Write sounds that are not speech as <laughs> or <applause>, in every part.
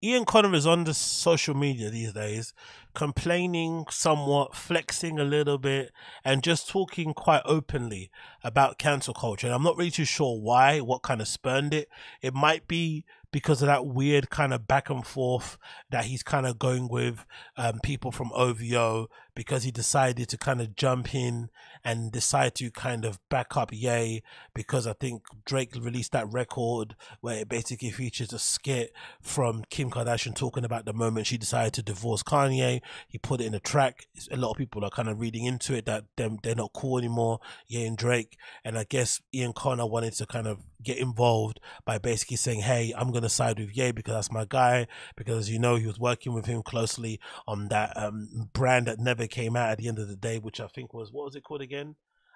Ian Connor is on the social media these days, complaining somewhat, flexing a little bit, and just talking quite openly about cancel culture. And I'm not really too sure why, what kind of spurned it. It might be because of that weird kind of back and forth that he's kind of going with um, people from OVO because he decided to kind of jump in and decide to kind of back up Ye because I think Drake released that record where it basically features a skit from Kim Kardashian talking about the moment she decided to divorce Kanye. He put it in a track. A lot of people are kind of reading into it that them they're not cool anymore, Ye and Drake. And I guess Ian Connor wanted to kind of get involved by basically saying, "Hey, I'm gonna side with Ye because that's my guy." Because you know he was working with him closely on that um, brand that never came out at the end of the day, which I think was what was it called again?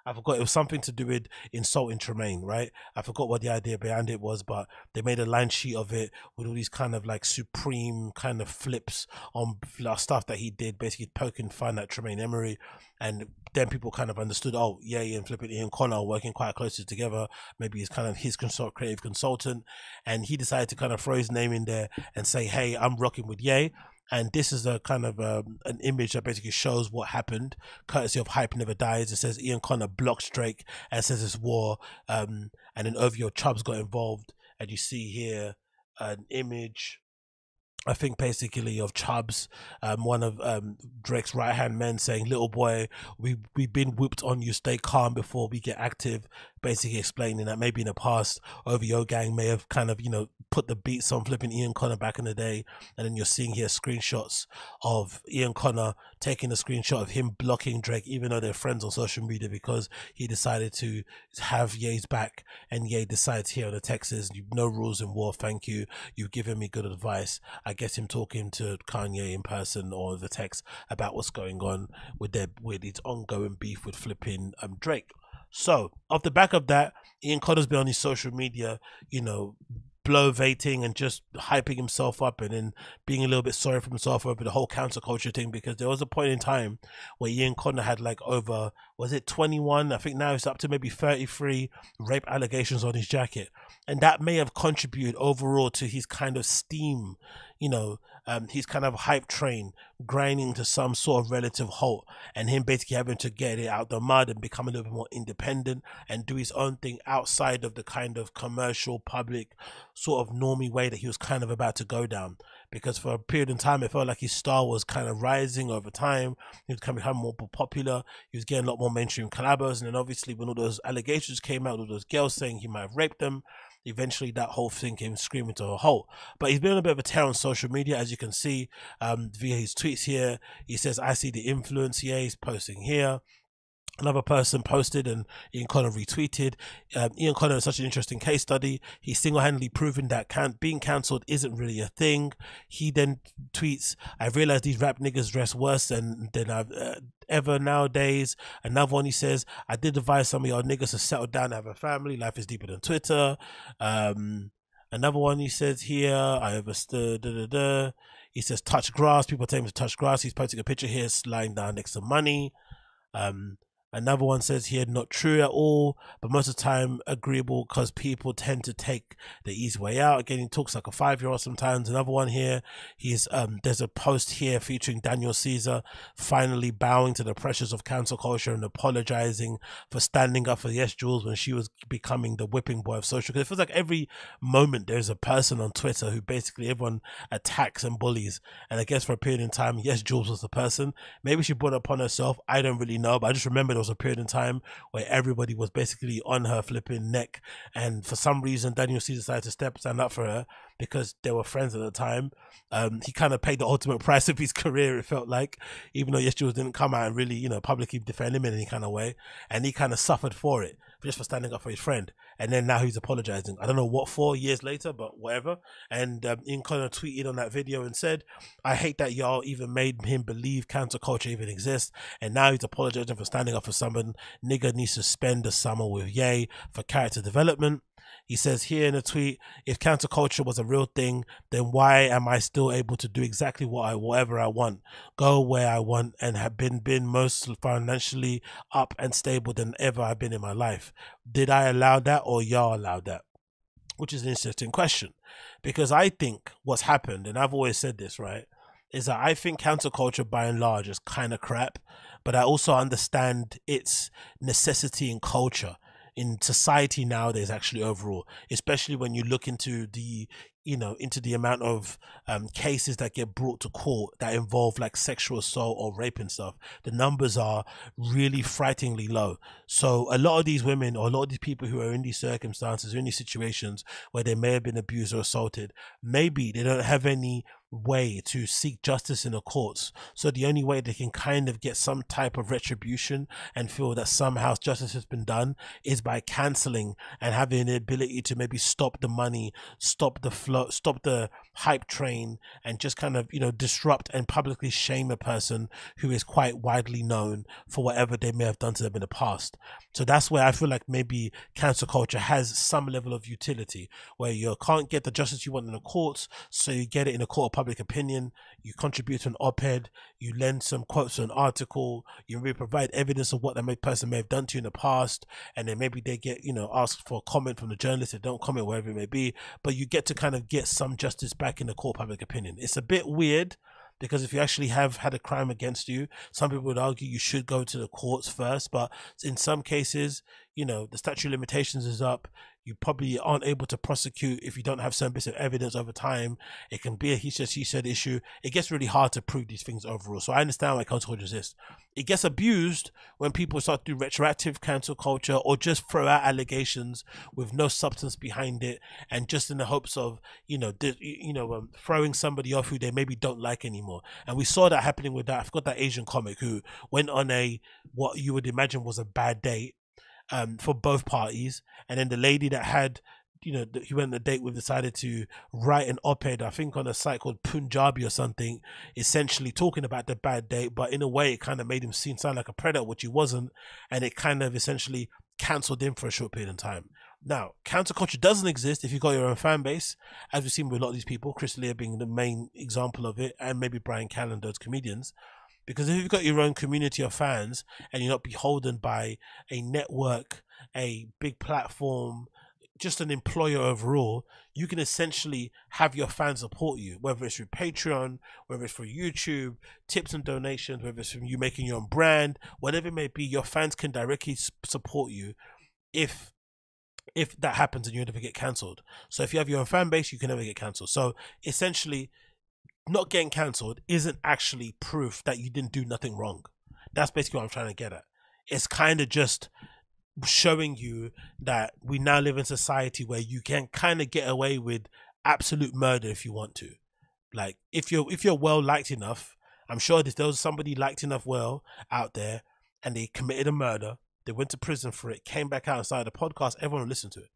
I forgot it was something to do with insulting Tremaine, right? I forgot what the idea behind it was, but they made a line sheet of it with all these kind of like supreme kind of flips on stuff that he did, basically poking fun at Tremaine Emory. And then people kind of understood, oh, yeah, and flipping Ian Connor are working quite closely together. Maybe he's kind of his consult, creative consultant. And he decided to kind of throw his name in there and say, hey, I'm rocking with Ye and this is a kind of um, an image that basically shows what happened, courtesy of Hype Never Dies. It says Ian Connor blocks Drake and says it's war, um, and then OVO Chubbs got involved, and you see here an image I think basically of Chubbs, um, one of um, Drake's right hand men, saying, "Little boy, we we've been whooped on you. Stay calm before we get active." Basically explaining that maybe in the past, OVO gang may have kind of you know put the beats on flipping Ian Connor back in the day, and then you're seeing here screenshots of Ian Connor taking a screenshot of him blocking Drake, even though they're friends on social media, because he decided to have Ye's back, and Ye decides here on the Texas, no rules in war. Thank you. You've given me good advice. I guess him talking to Kanye in person or the text about what's going on with their with his ongoing beef with flipping um Drake. So off the back of that, Ian Connor's been on his social media, you know, blovating and just hyping himself up and then being a little bit sorry for himself over the whole cancel culture thing because there was a point in time where Ian Connor had like over was it 21 I think now it's up to maybe 33 rape allegations on his jacket. And that may have contributed overall to his kind of steam you know um, his kind of hype train grinding to some sort of relative halt and him basically having to get it out the mud and become a little bit more independent and do his own thing outside of the kind of commercial public sort of normy way that he was kind of about to go down. Because for a period of time it felt like his star was kind of rising over time. He was becoming more popular. He was getting a lot more mainstream collabos and then obviously when all those allegations came out all those girls saying he might have raped them eventually that whole thing came screaming to a halt. But he's been on a bit of a tear on social media, as you can see um, via his tweets here. He says, I see the influence here. He's posting here another person posted and Ian Connor retweeted. Um, Ian Connor is such an interesting case study. He's single-handedly proven that can- being cancelled isn't really a thing. He then tweets, "I realized these rap niggas dress worse than than I've uh, ever nowadays." Another one he says, "I did advise some of y'all niggas to settle down and have a family. Life is deeper than Twitter." Um, another one he says here, "I understood." Da, da, da. He says, "Touch grass." People tell him to touch grass. He's posting a picture here, lying down next to money. Um, Another one says here, not true at all, but most of the time agreeable because people tend to take the easy way out. Again, he talks like a five year old sometimes. Another one here, he's um, there's a post here featuring Daniel Caesar finally bowing to the pressures of cancel culture and apologizing for standing up for Yes Julz when she was becoming the whipping boy of social. Because it feels like every moment there's a person on Twitter who basically everyone attacks and bullies. And I guess for a period in time, Yes Julz was the person. Maybe she brought it upon herself. I don't really know, but I just remember was a period in time where everybody was basically on her flipping neck, and for some reason Daniel C decided to step stand up for her because they were friends at the time. Um, he kind of paid the ultimate <laughs> price of his career. It felt like, even though Yes Julz didn't come out and really, you know, publicly defend him in any kind of way, and he kind of suffered for it just for standing up for his friend. And then now he's apologizing. I don't know what for years later, but whatever. And um, Ian Connor tweeted on that video and said, "I hate that y'all even made him believe cancel culture even exists, and now he's apologizing for standing up for someone. Nigga needs to spend the summer with Ye for character development." He says here in a tweet, if counterculture was a real thing, then why am I still able to do exactly what I whatever I want, go where I want, and have been been most financially up and stable than ever I've been in my life? Did I allow that or y'all allowed that? which is an interesting question because I think what's happened, and I've always said this, right, is that I think counterculture by and large is kind of crap, but I also understand its necessity in culture in society nowadays actually overall especially when you look into the you know into the amount of um, cases that get brought to court that involve like sexual assault or rape and stuff the numbers are really frighteningly low. So a lot of these women or a lot of these people who are in these circumstances or in these situations where they may have been abused or assaulted maybe they don't have any way to seek justice in the courts. So the only way they can kind of get some type of retribution and feel that somehow justice has been done is by canceling and having the ability to maybe stop the money, stop the flow, stop the hype train, and just kind of, you know, disrupt and publicly shame a person who is quite widely known for whatever they may have done to them in the past. So that's where I feel like maybe cancel culture has some level of utility where you can't get the justice you want in the courts, so you get it in a court of public opinion, you contribute to an op-ed, you lend some quotes to an article, you maybe provide evidence of what that person may have done to you in the past, and then maybe they get, you know, asked for a comment from the journalist, they don't comment, wherever it may be, but you get to kind of get some justice back in the court public opinion. It's a bit weird because if you actually have had a crime against you, some people would argue you should go to the courts first. But in some cases, you know, the statute of limitations is up you probably aren't able to prosecute if you don't have some bits of evidence over time. It can be a he said, she said issue. It gets really hard to prove these things overall. So I understand why cancel culture exists. It gets abused when people start to do retroactive cancel culture or just throw out allegations with no substance behind it and just in the hopes of, you know, you know, um, throwing somebody off who they maybe don't like anymore. And we saw that happening with that. I forgot that Asian comic who went on a, what you would imagine was a bad date um, for both parties. And then the lady that had, you know, he went on a date with decided to write an op-ed, I think on a site called Punjabi or something, essentially talking about the bad date, but in a way it kind of made him seem sound like a predator, which he wasn't, and it kind of essentially cancelled him for a short period of time. Now, counterculture doesn't exist if you've got your own fan base, as we've seen with a lot of these people, Chris D'Elia being the main example of it, and maybe Bryan Callen, those comedians. Because if you've got your own community of fans and you're not beholden by a network, a big platform, just an employer overall, you can essentially have your fans support you, whether it's through Patreon, whether it's through YouTube, tips and donations, whether it's from you making your own brand, whatever it may be, your fans can directly support you if if that happens and you never get cancelled. So if you have your own fan base, you can never get cancelled. So essentially, not getting cancelled isn't actually proof that you didn't do nothing wrong. That's basically what I'm trying to get at. It's kind of just showing you that we now live in society where you can kind of get away with absolute murder if you want to. Like if you're if you're well liked enough, I'm sure if there was somebody liked enough well out there and they committed a murder, they went to prison for it, came back out and started a podcast, everyone will listen to it.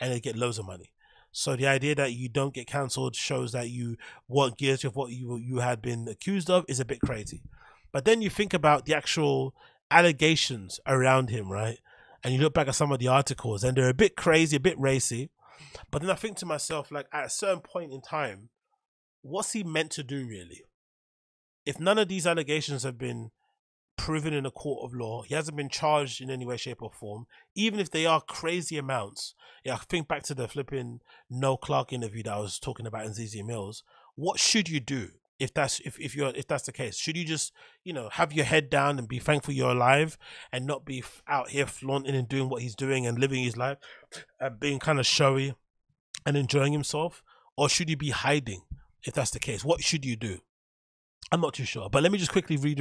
And they get loads of money. So the idea that you don't get cancelled shows that you weren't guilty of what you you had been accused of is a bit crazy. But then you think about the actual allegations around him, right? And you look back at some of the articles, and they're a bit crazy, a bit racy. But then I think to myself, like at a certain point in time, what's he meant to do really? If none of these allegations have been proven in a court of law. He hasn't been charged in any way, shape, or form. Even if they are crazy amounts. Yeah, I think back to the flipping Noel Clarke interview that I was talking about in Zeze Millz. What should you do if that's if, if you're if that's the case? Should you just you know have your head down and be thankful you're alive and not be out here flaunting and doing what he's doing and living his life and being kind of showy and enjoying himself, or should you be hiding? If that's the case, what should you do? I'm not too sure, but let me just quickly read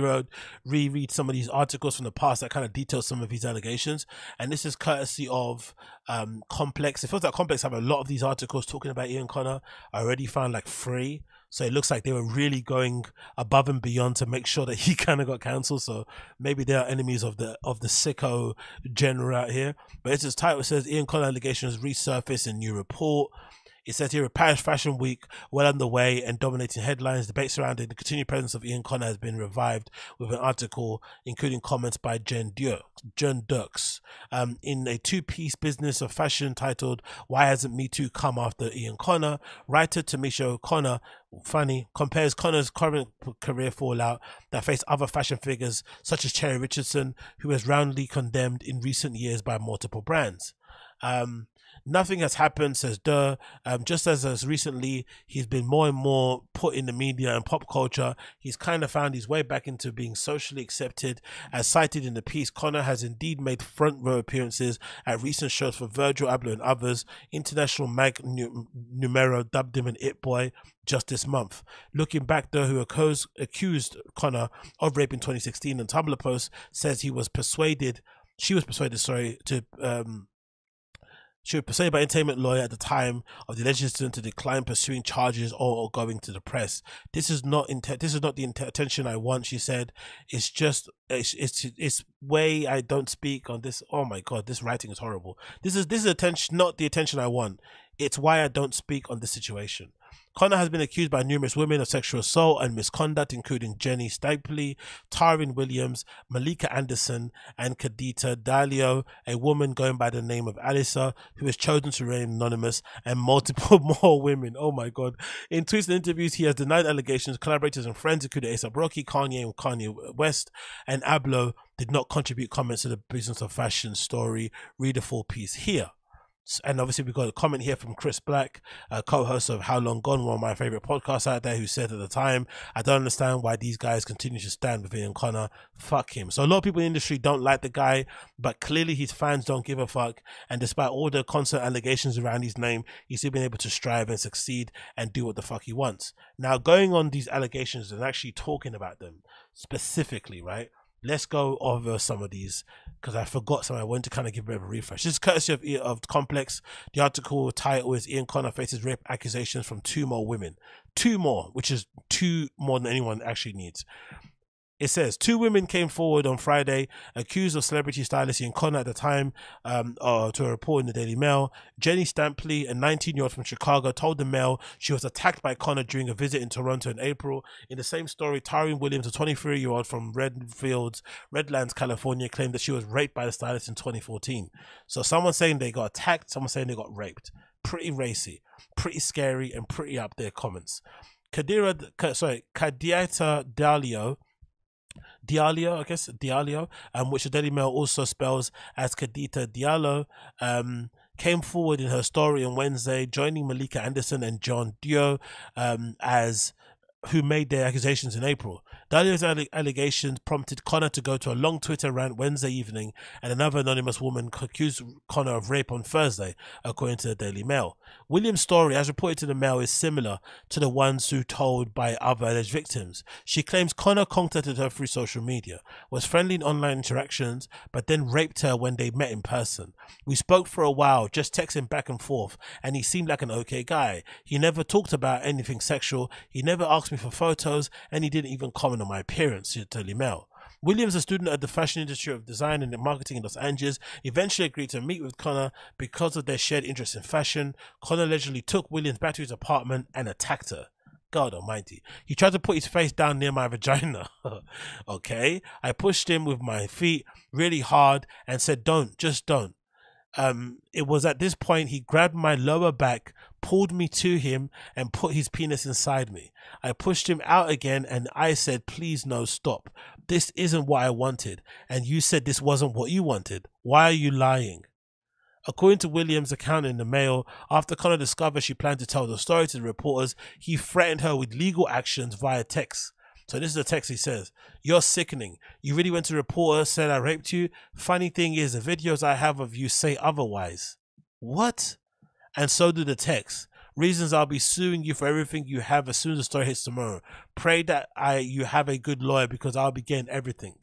reread some of these articles from the past that kind of detail some of these allegations. And this is courtesy of um, Complex. It feels like Complex have a lot of these articles talking about Ian Connor. I already found like three, so it looks like they were really going above and beyond to make sure that he <laughs> kind of got cancelled. So maybe they are enemies of the of the sicko general out here. But it's his title it says Ian Connor allegations resurface in new report. It says here, Paris Fashion Week well underway and dominating headlines. Debate surrounding the continued presence of Ian Connor has been revived with an article including comments by Jen Dirks, Jen Dirks um, in a two-piece business of fashion titled "Why Hasn't Me Too Come After Ian Connor?" Writer Tamisha O'Connor funny compares Connor's current career fallout that faced other fashion figures such as Terry Richardson, who was roundly condemned in recent years by multiple brands. Um, Nothing has happened, says Durr. Um, just as as recently, he's been more and more put in the media and pop culture. He's kind of found his way back into being socially accepted. As cited in the piece, Connor has indeed made front row appearances at recent shows for Virgil Abloh and others. International Mag Numero dubbed him an It Boy just this month. Looking back, though, who accused, accused Connor of rape in 2016, and Tumblr post says he was persuaded, she was persuaded, sorry, to um, she was persuaded by entertainment lawyer at the time of the alleged incident to decline pursuing charges or, going to the press. This is not this is not the attention I want. She said, "It's just it's, it's it's way I don't speak on this. Oh my god, this writing is horrible. This is this is attention, not the attention I want. It's why I don't speak on this situation." Connor has been accused by numerous women of sexual assault and misconduct, including Jenny Stampley, Taryn Williams, Malika Anderson, and Kadita Dalio, a woman going by the name of Alisa, who has chosen to remain anonymous, and multiple <laughs> more women. Oh my god. In tweets and interviews, he has denied allegations. Collaborators and friends, including ASAP Rocky, Kanye, and Kanye West, and Abloh, did not contribute comments to the business of fashion story. Read the full piece here and obviously we got a comment here from Chris Black, a co-host of How Long Gone, one of my favorite podcasts out there, who said at the time, "I don't understand why these guys continue to stand with Ian Connor. Fuck him." So a lot of people in the industry don't like the guy, but clearly his fans don't give a fuck. And despite all the constant allegations around his name, he's still been able to strive and succeed and do what the fuck he wants. Now, going on these allegations and actually talking about them specifically, right? Let's go over some of these because I forgot some. I want to kind of give a bit of a refresh. This is courtesy of, of Complex. The article title is Ian Connor faces rape accusations from two more women. Two more, which is two more than anyone actually needs. It says two women came forward on Friday accused of celebrity stylist Ian Connor at the time um, uh, to a report in the Daily Mail. Jenny Stampley, a 19 year old from Chicago, told the Mail she was attacked by Connor during a visit in Toronto in April. In the same story, Taryn Williams, a 23 year old from Redfields, Redlands, California, claimed that she was raped by the stylist in 2014. So someone saying they got attacked, someone saying they got raped. Pretty racy, pretty scary, and pretty up there comments. Kadira, sorry, Kadiata Dalio Diallo, I guess Diallo, um, which the Daily Mail also spells as Kadita Diallo, um, came forward in her story on Wednesday, joining Malika Anderson and John Dio um, as who made their accusations in April. Dahlia's allegations prompted Connor to go to a long Twitter rant Wednesday evening, and another anonymous woman accused Connor of rape on Thursday, according to the Daily Mail. William's story, as reported to the Mail, is similar to the ones who told by other alleged victims. She claims Connor contacted her through social media, was friendly in online interactions, but then raped her when they met in person. We spoke for a while, just texting back and forth, and he seemed like an okay guy. He never talked about anything sexual, he never asked me for photos, and he didn't even comment on my appearance, said Daily Mail. Williams, a student at the Fashion Industry of Design and Marketing in Los Angeles, eventually agreed to meet with Connor because of their shared interest in fashion. Connor allegedly took Williams back to his apartment and attacked her. God almighty. He tried to put his face down near my <laughs> vagina. okay. I pushed him with my feet really hard and said, Don't, just don't. Um, it was at this point he grabbed my lower back, pulled me to him, and put his penis inside me. I pushed him out again and I said, Please, no, stop. This isn't what I wanted. And you said this wasn't what you wanted. Why are you lying? According to Williams' account in the Mail, after Connor discovered she planned to tell the story to the reporters, he threatened her with legal actions via text. So this is the text he says. You're sickening. You really went to reporters, said I raped you. Funny thing is, the videos I have of you say otherwise. What? And so do the texts. Reasons I'll be suing you for everything you have as soon as the story hits tomorrow. Pray that I you have a good lawyer because I'll be getting everything.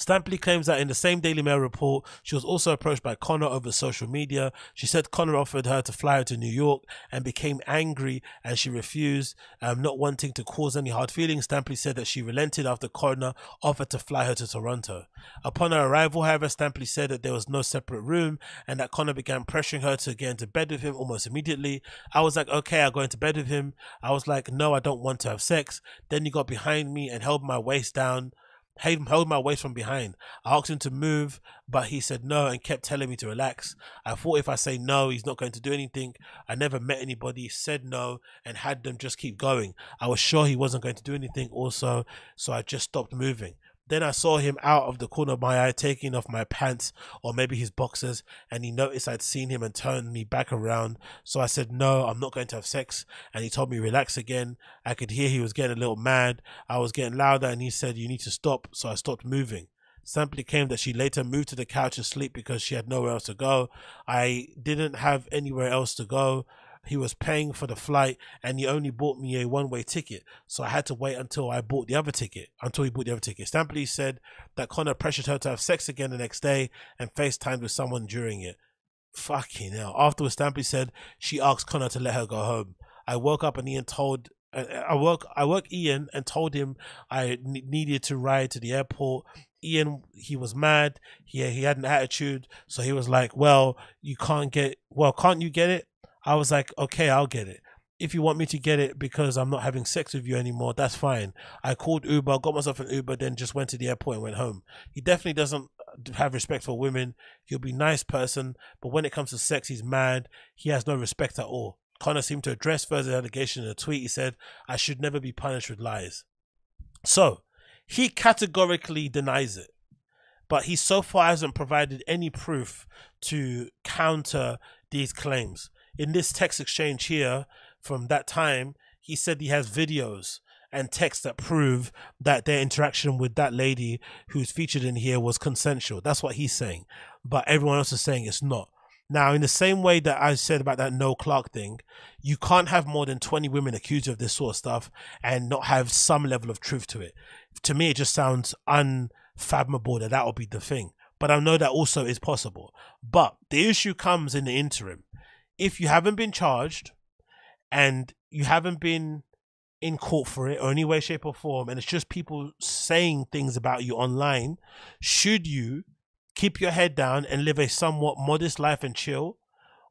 Stampley claims that in the same Daily Mail report, she was also approached by Connor over social media. She said Connor offered her to fly her to New York and became angry and she refused, um, not wanting to cause any hard feelings. Stampley said that she relented after Connor offered to fly her to Toronto. Upon her arrival, however, Stampley said that there was no separate room and that Connor began pressuring her to get into bed with him almost immediately. I was like, okay, I'll go into bed with him. I was like, no, I don't want to have sex. Then he got behind me and held my waist down held my waist from behind. I asked him to move, but he said no and kept telling me to relax. I thought if I say no, he's not going to do anything. I never met anybody, said no, and had them just keep going. I was sure he wasn't going to do anything also, so I just stopped moving. Then I saw him out of the corner of my eye taking off my pants or maybe his boxers, and he noticed I'd seen him and turned me back around. So I said, No, I'm not going to have sex. And he told me, Relax again. I could hear he was getting a little mad. I was getting louder, and he said, You need to stop. So I stopped moving. Simply came that she later moved to the couch to sleep because she had nowhere else to go. I didn't have anywhere else to go. He was paying for the flight and he only bought me a one way ticket. So I had to wait until I bought the other ticket, until he bought the other ticket. Stampley said that Connor pressured her to have sex again the next day and FaceTimed with someone during it. Fucking hell. Afterwards, Stampley said she asked Connor to let her go home. I woke up and Ian told uh, I woke I woke Ian and told him I needed to ride to the airport. Ian he was mad. He he had an attitude, so he was like, "Well, you can't get well, can't you get it?" I was like, okay, I'll get it. If you want me to get it because I'm not having sex with you anymore, that's fine. I called Uber, got myself an Uber, then just went to the airport and went home. He definitely doesn't uh, have respect for women. He'll be nice person, but when it comes to sex, he's mad. He has no respect at all. Connor seemed to address further allegation in a tweet. He said, I should never be punished with lies. So, he categorically denies it, but he so far hasn't provided any proof to counter these claims in this text exchange here from that time, he said he has videos and texts that prove that their interaction with that lady who's featured in here was consensual. That's what he's saying. But everyone else is saying it's not. Now, in the same way that I said about that Noel Clarke thing, you can't have more than 20 women accused of this sort of stuff and not have some level of truth to it. To me, it just sounds unfathomable that that will be the thing. But I know that also is possible. But the issue comes in the interim if you haven't been charged and you haven't been in court for it or any way, shape, or form, and it's just people saying things about you online, should you keep your head down and live a somewhat modest life and chill?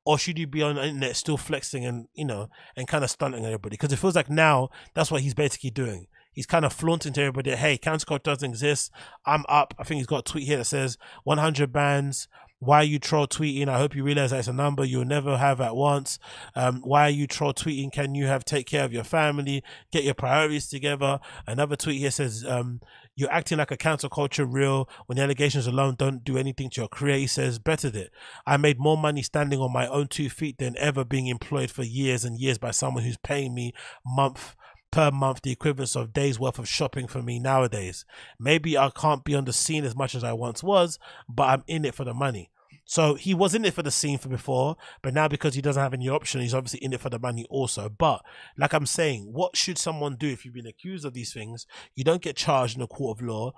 Or should you be on the internet still flexing and, you know, and kind of stunting everybody? Because it feels like now that's what he's basically doing. He's kind of flaunting to everybody, hey, cancel culture doesn't exist. I'm up. I think he's got a tweet here that says 100 bands, why are you troll tweeting? I hope you realize that's a number you'll never have at once. Um, why are you troll tweeting? Can you have take care of your family? Get your priorities together. Another tweet here says, um, you're acting like a cancel culture real when the allegations alone don't do anything to your career. He says, bettered it. I made more money standing on my own two feet than ever being employed for years and years by someone who's paying me month per month the equivalent of days worth of shopping for me nowadays. Maybe I can't be on the scene as much as I once was, but I'm in it for the money. So he was in it for the scene for before, but now because he doesn't have any option, he's obviously in it for the money also. But like I'm saying, what should someone do if you've been accused of these things? You don't get charged in a court of law.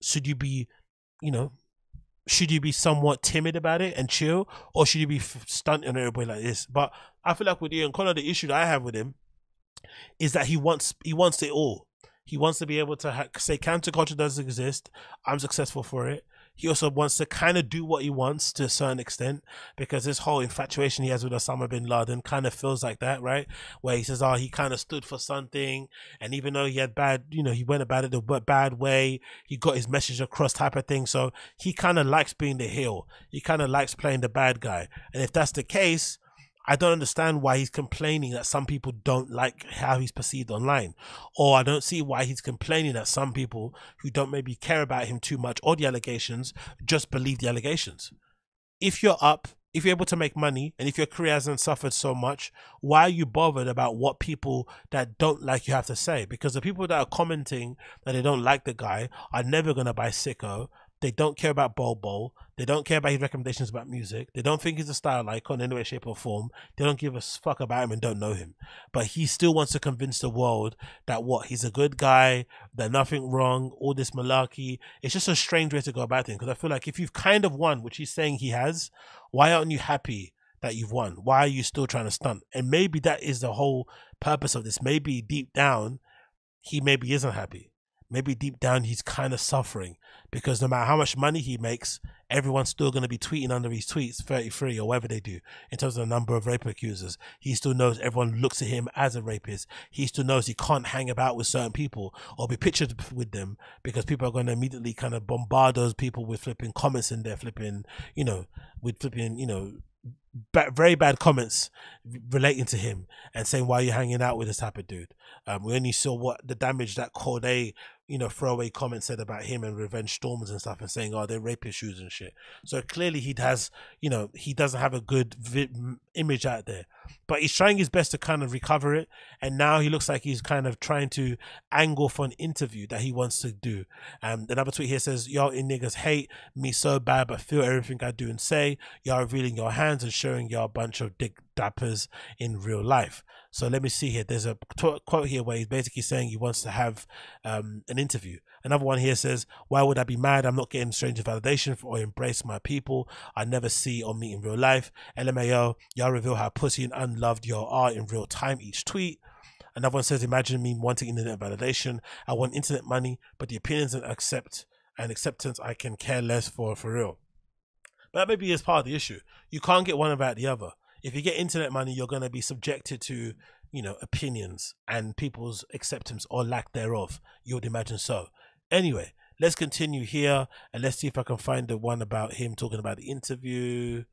Should you be, you know, should you be somewhat timid about it and chill, or should you be stunting on everybody like this? But I feel like with Ian Connor, the issue that I have with him is that he wants he wants it all. He wants to be able to ha- say counterculture does exist. I'm successful for it. He also wants to kind of do what he wants to a certain extent because this whole infatuation he has with Osama bin Laden kind of feels like that, right? Where he says, oh, he kind of stood for something. And even though he had bad, you know, he went about it the bad way, he got his message across type of thing. So he kind of likes being the heel. He kind of likes playing the bad guy. And if that's the case, I don't understand why he's complaining that some people don't like how he's perceived online. Or I don't see why he's complaining that some people who don't maybe care about him too much or the allegations just believe the allegations. If you're up, if you're able to make money, and if your career hasn't suffered so much, why are you bothered about what people that don't like you have to say? Because the people that are commenting that they don't like the guy are never going to buy Sicko they don't care about Bol. They don't care about his recommendations about music. They don't think he's a style icon in any way, shape, or form. They don't give a fuck about him and don't know him. But he still wants to convince the world that what he's a good guy, that nothing wrong, all this malarkey. It's just a strange way to go about it. Because I feel like if you've kind of won, which he's saying he has, why aren't you happy that you've won? Why are you still trying to stunt? And maybe that is the whole purpose of this. Maybe deep down, he maybe isn't happy maybe deep down he's kind of suffering because no matter how much money he makes, everyone's still going to be tweeting under his tweets 33 or whatever they do in terms of the number of rape accusers. He still knows everyone looks at him as a rapist. He still knows he can't hang about with certain people or be pictured with them because people are going to immediately kind of bombard those people with flipping comments in there, flipping, you know, with flipping, you know, very bad comments relating to him and saying why are you're hanging out with this type of dude. Um, we only saw what the damage that Cordae you know, throwaway comments said about him and revenge storms and stuff and saying, oh, they're rape issues and shit. So clearly he has, you know, he doesn't have a good vi- image out there. But he's trying his best to kind of recover it. And now he looks like he's kind of trying to angle for an interview that he wants to do. Um, another tweet here says, Y'all in niggas hate me so bad, but feel everything I do and say. Y'all revealing your hands and showing y'all a bunch of dick dappers in real life. So let me see here. There's a quote here where he's basically saying he wants to have um, an interview. Another one here says, Why would I be mad? I'm not getting stranger validation for or embrace my people I never see or meet in real life. LMAO, y'all reveal how pussy and unloved y'all are in real time each tweet. Another one says, Imagine me wanting internet validation. I want internet money, but the opinions and accept and acceptance I can care less for for real. But that maybe is part of the issue. You can't get one without the other if you get internet money, you're going to be subjected to, you know, opinions and people's acceptance or lack thereof. You would imagine so. Anyway, let's continue here and let's see if I can find the one about him talking about the interview.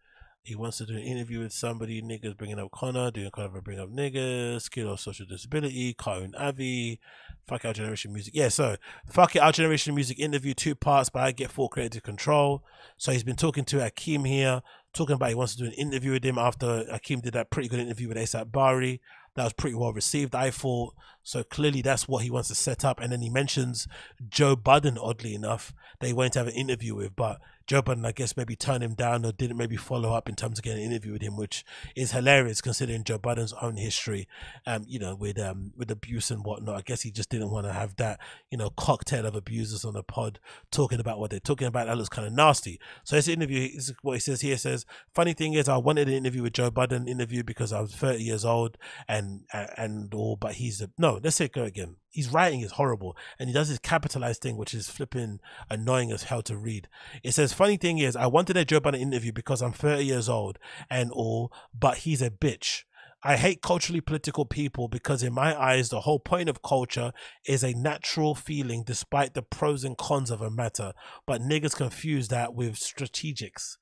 He wants to do an interview with somebody. Niggas bringing up Connor, doing a bring up niggas, skill of social disability, Karun Avi, fuck our generation music. Yeah, so fuck it, our generation music interview, two parts, but I get full creative control. So he's been talking to Hakeem here, talking about he wants to do an interview with him after Hakeem did that pretty good interview with ASAP Bari. That was pretty well received, I thought. So clearly that's what he wants to set up. And then he mentions Joe Budden, oddly enough, they went to have an interview with, but Joe Budden, I guess, maybe turned him down or didn't maybe follow up in terms of getting an interview with him, which is hilarious considering Joe Budden's own history, um, you know, with um with abuse and whatnot. I guess he just didn't want to have that, you know, cocktail of abusers on the pod talking about what they're talking about. That looks kind of nasty. So this interview, is what he says here. Says, funny thing is, I wanted an interview with Joe Budden interview because I was 30 years old and and all, but he's a no. Let's say go again his writing is horrible and he does this capitalized thing which is flipping annoying as hell to read it says funny thing is i wanted a job joe budden interview because i'm 30 years old and all but he's a bitch I hate culturally political people because, in my eyes, the whole point of culture is a natural feeling despite the pros and cons of a matter. But niggas confuse that with strategics.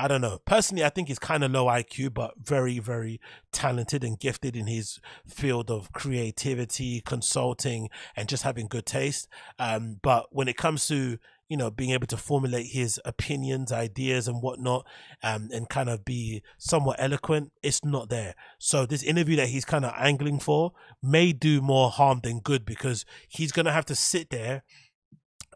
I don't know. Personally, I think he's kind of low IQ, but very, very talented and gifted in his field of creativity, consulting, and just having good taste. Um, but when it comes to you know being able to formulate his opinions, ideas, and whatnot, um, and kind of be somewhat eloquent, it's not there. So this interview that he's kind of angling for may do more harm than good because he's gonna have to sit there,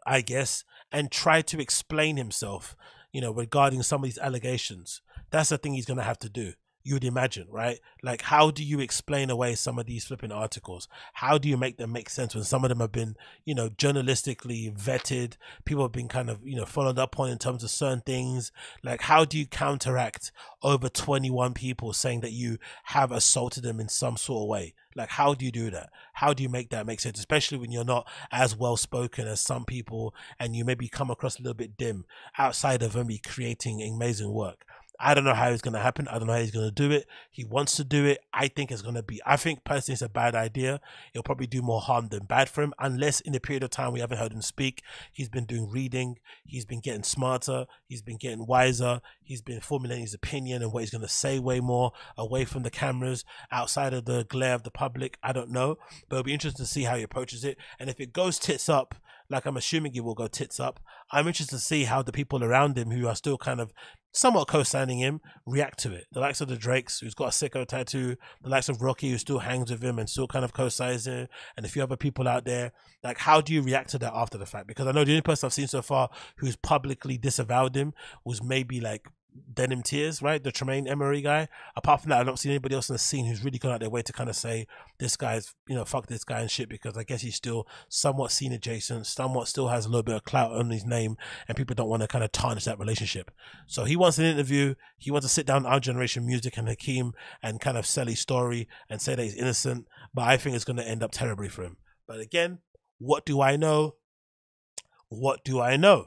I guess, and try to explain himself you know, regarding some of these allegations. That's the thing he's going to have to do. You would imagine, right? Like, how do you explain away some of these flipping articles? How do you make them make sense when some of them have been, you know, journalistically vetted? People have been kind of, you know, followed up on in terms of certain things. Like, how do you counteract over 21 people saying that you have assaulted them in some sort of way? Like, how do you do that? How do you make that make sense? Especially when you're not as well spoken as some people and you maybe come across a little bit dim outside of only creating amazing work. I don't know how it's going to happen. I don't know how he's going to do it. He wants to do it. I think it's going to be, I think personally it's a bad idea. It'll probably do more harm than bad for him, unless in the period of time we haven't heard him speak, he's been doing reading, he's been getting smarter, he's been getting wiser, he's been formulating his opinion and what he's going to say way more away from the cameras, outside of the glare of the public. I don't know, but it'll be interesting to see how he approaches it. And if it goes tits up, like I'm assuming it will go tits up. I'm interested to see how the people around him who are still kind of somewhat co-signing him react to it. The likes of the Drakes, who's got a sicko tattoo, the likes of Rocky, who still hangs with him and still kind of co-signs him, and a few other people out there. Like, how do you react to that after the fact? Because I know the only person I've seen so far who's publicly disavowed him was maybe like Denim Tears, right? The Tremaine Emory guy. Apart from that, I don't see anybody else in the scene who's really gone out their way to kind of say this guy's, you know, fuck this guy and shit because I guess he's still somewhat scene adjacent, somewhat still has a little bit of clout on his name, and people don't want to kind of tarnish that relationship. So he wants an interview. He wants to sit down our generation music and Hakeem and kind of sell his story and say that he's innocent. But I think it's going to end up terribly for him. But again, what do I know? What do I know?